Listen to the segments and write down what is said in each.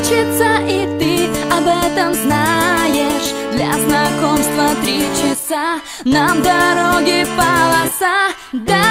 получится И ты об этом знаешь. Для знакомства три часа Нам дороги полоса. Дарит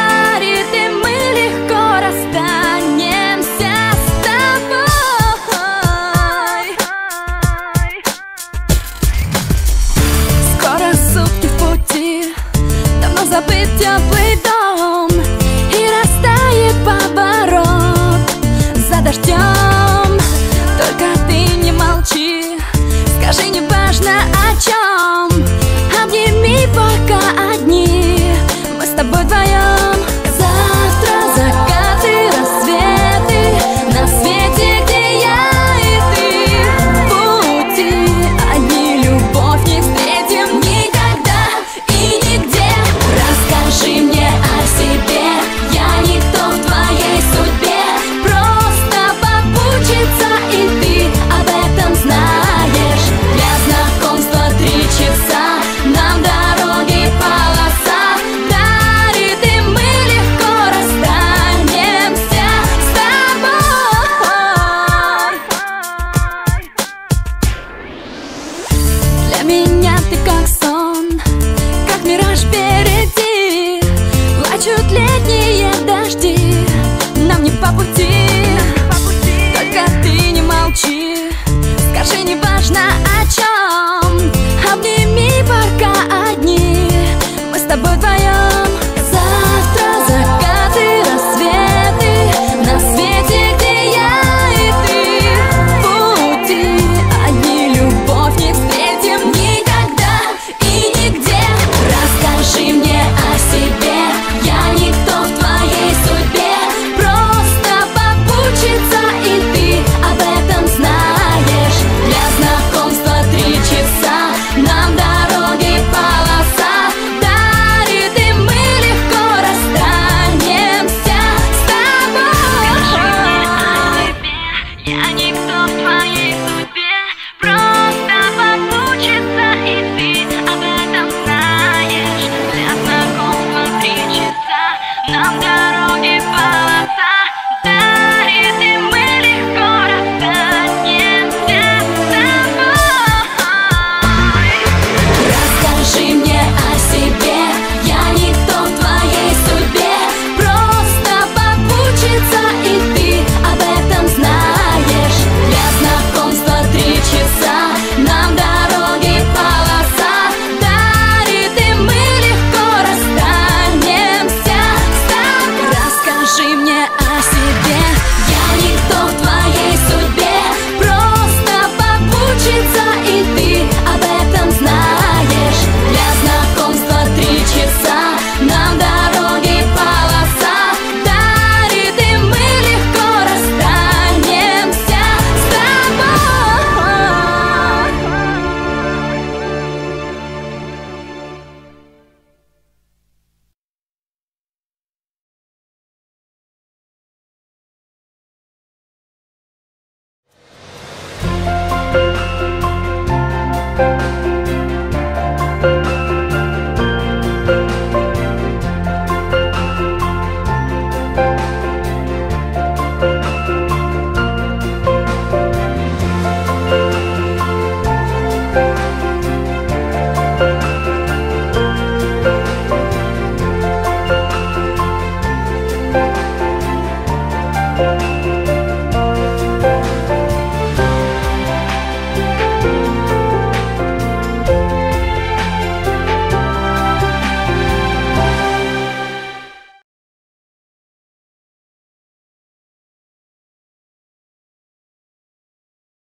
вдвоем Обними пока одни. Мы с тобой вдвоем меня ты как сон Как мираж впереди. Плачут летние дома